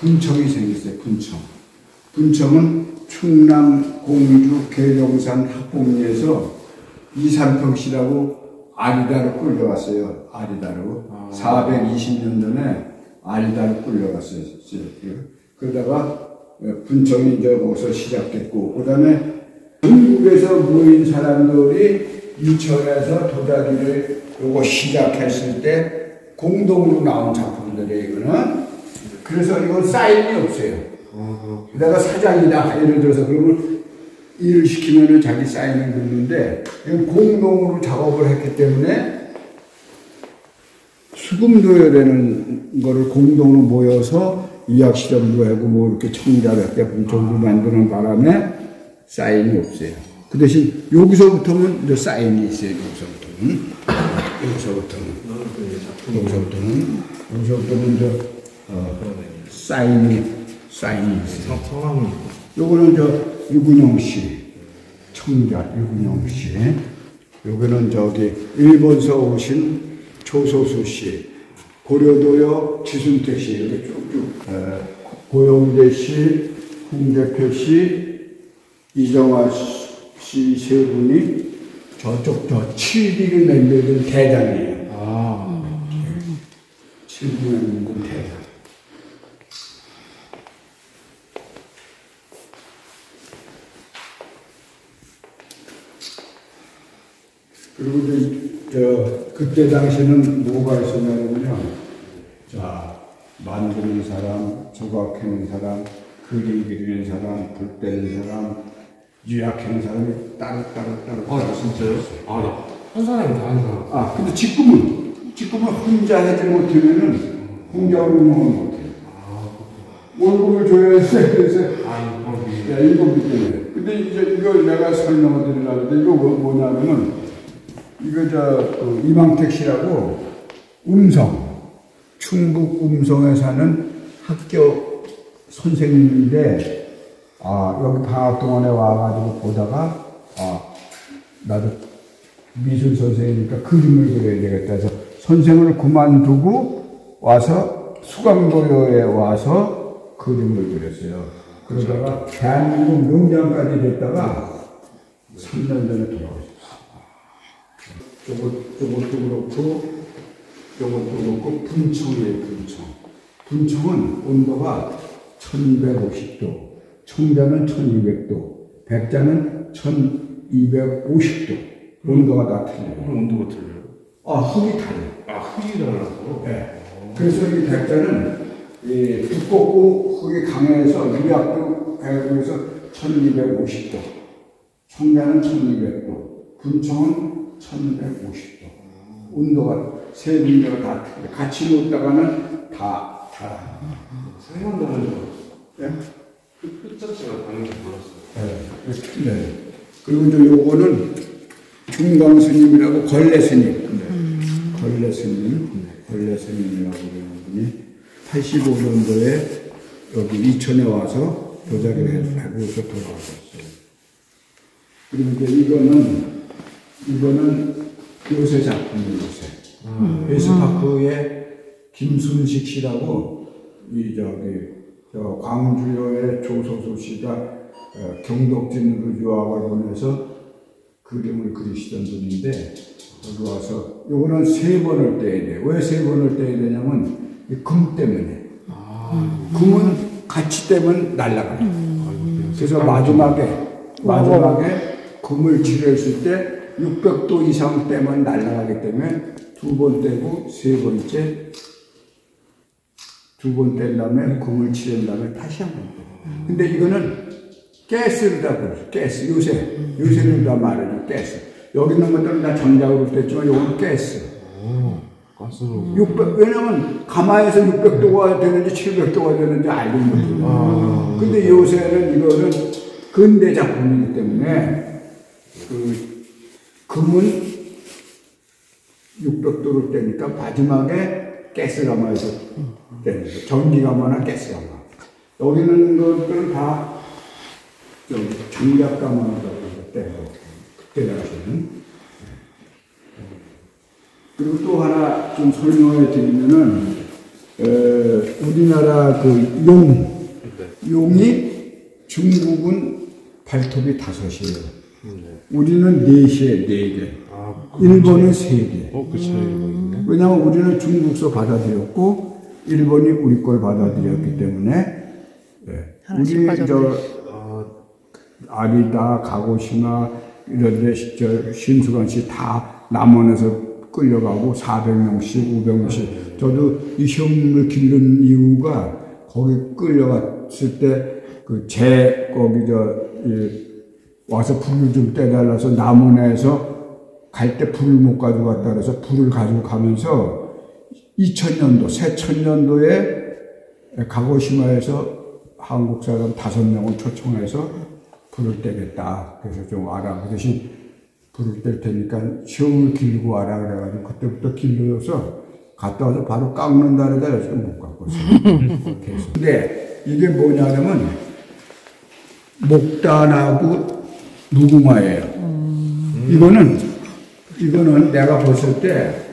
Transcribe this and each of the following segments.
분청이 생겼어요. 분청. 분청은 충남 공주 계룡산 합봉리에서 이산평씨라고 아리다로 끌려왔어요. 아리다로. 420년 전에 아리다로 끌려갔어요. 그러다가 분청이 이제 거기서 시작됐고, 그 다음에 중국에서 모인 사람들이 이천에서 도자기를 요거 시작했을 때 공동으로 나온 작품들이에요, 이거는. 그래서 이건 사인이 없어요. 내가 사장이다, 예를 들어서 그러면 일을 시키면은 자기 사인을 넣는데, 이건 공동으로 작업을 했기 때문에 수금도열라는 거를 공동으로 모여서 의학실험도 하고 뭐 이렇게 청자 몇개 분청도 만드는 바람에 사인이 없어요. 그 대신 여기서부터는 이제 사인이 있어요. 여기서부터는. 여기서부터는. 여기서부터는. 여기서부터는 이제 어, 사인이, 사인이 있어요. 성함이 요거는 저 유근영 씨, 청자 유근영 씨. 요거는 저기 일본서 오신 조소수 씨, 고려도요 지순택 씨 이렇게 쭉쭉 에, 고영재 씨, 홍대표 씨, 이정화 씨 세 분이 저쪽 저 칠비를 맺는 대장이에요. 아 칠비를 맺는 대장. 그리고 이제 저 그때 당시는 뭐가 있었냐면요. 자 만드는 사람, 조각하는 사람, 그림 그리는 사람, 불 떼는 사람, 유약하는 사람이 따로 따로 따로. 아, 진짜요? 아나한 사람이 다 하는 사람 아 근데 지금은 지금은 혼자 하지 못하면은 혼자 운영을 못해. 월급을 줘야 돼. 그래서 아 이거 야, 이거 때문에. 근데 이제 이걸 내가 설명을 드리려는데 이거 뭐- 뭐냐면은 이거 저그 이망택 씨라고 음성 충북 음성에 사는 학교 선생님인데 아 여기 방학 동안에 와가지고 보다가 아 나도 미술 선생이니까 그림을 그려야 되겠다 해서 선생을 그만두고 와서 수강고요에 와서 그림을 그렸어요. 그러다가 대한민국 명장까지 됐다가 3년 전에 돌아오셨어요. 저것, 저것도 그렇고, 저것도 그렇고, 분청이에요, 분청. 분청은 온도가 1250도, 청자는 1200도, 백자는 1250도. 온도가 다 틀려요. 그럼 온도가 틀려요? 아, 흙이 달라요. 아 흙이 달라서 네. 그래서 이 백자는 이 두껍고 흙이 강해서 유약도 해서 1250도, 청자는 1200도, 분청은 1250도. 온도가 세 분야가 다 틀려. 같이 놓다가는 다 달아. 색만 다른 줄 알았어요 네? 끝, 끝 자체가 다른 줄 몰랐어요 네, 이거 틀려요. 그리고 이제 요거는 중광 스님이라고 걸레 스님. 걸레 스님. 걸레 스님이라고 그러는 분이 85년도에 여기 이천에 와서 도자기를 하고서 돌아왔었어요. 그리고 이제 이거는, 이거는 요새 작품이에요, 요새. 베스파크의 김순식 씨라고 이 저기 저 광주의 조소수 씨가 어, 경덕진으로 유학을 보내서 그림을 그리시던 분인데 여기 와서 요거는 세 번을 떼야 돼. 왜 세 번을 떼야 되냐면 이금 때문에. 금은 같이 떼면 날아가요. 그래서 마지막에 마지막에 금을 칠했을 때 600도 이상 떼면 날아가기 때문에 두 번 떼고 세 번째 두 번 뗀 다음에 금을 칠한 다음에 다시 한번 떼고. 근데 이거는 가스다 그러죠. 가스. 요새 요새는 다 말하죠. 가스. 여기 있는 것들은 다 장작으로 뗐지만 이거는 가스. 가스로 600, 왜냐면 가마에서 600도가 되는지 700도가 되는지 알고 있거든요. 아. 근데 요새는 이거는 근대 작품이기 때문에 그 금은 600도를 떼니까 마지막에 가스 가마에서 떼는 거예요. 전기 가마나 가스 가마. 여기는 것들은 다 떼고 그때 당시에는 그리고 또 하나 좀 설명해 드리면은 에, 우리나라 그 용, 네. 용이 중국은 발톱이 다섯이에요. 네. 우리는 넷이에요, 네 개. 아, 일본은 세 개. 어, 그 차이가 있네. 왜냐하면 우리는 중국서 받아들였고 일본이 우리 걸 받아들였기 때문에 예. 우리. 저 아, 아리다, 가고시마 이런데 저 신수관 씨 다 남원에서 끌려가고 400명씩, 500명씩. 저도 이 시험을 기른 이유가 거기 끌려갔을 때 그 제 거기 저 이, 와서 불을 좀 떼달라서 남원에서 갈 때 불을 못 가져갔다 그래서 불을 가지고 가면서 2000년도, 새 천년도에 가고시마에서 한국 사람 다섯 명을 초청해서 불을 떼겠다. 그래서 좀 와라. 그 대신 불을 뗄 테니까 시험을 길고 와라. 그래가지고 그때부터 길러서 갔다 와서 바로 깎는다 그러다 여기서 못 깎고 있어요. 근데 이게 뭐냐면 목단하고 무궁화예요. 이거는 이거는 내가 봤을 때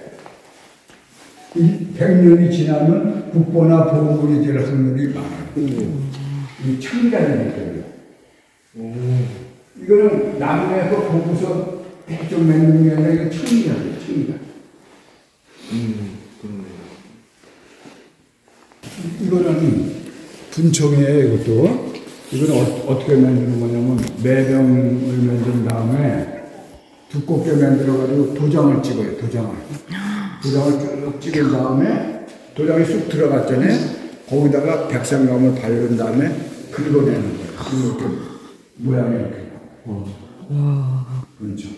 이 100년이 지나면 국보나 보물이 될 확률이 많아요. 이 청단이기 때문에. 이거는 나무에서 보고서 대쪽 맺는 게 아니라 이거 청이라고요, 청이다. 음, 그렇네요. 이거는 분청이에요, 이것도. 이거는 어, 떻게 만드는 거냐면, 매병을 만든 다음에 두껍게 만들어가지고 도장을 찍어요, 도장을. 도장을 쭉 찍은 다음에 도장이 쑥 들어갔잖아요. 거기다가 백상감을 바른 다음에 긁어내는 거예요. 이렇게 모양이 이렇게. 그렇죠.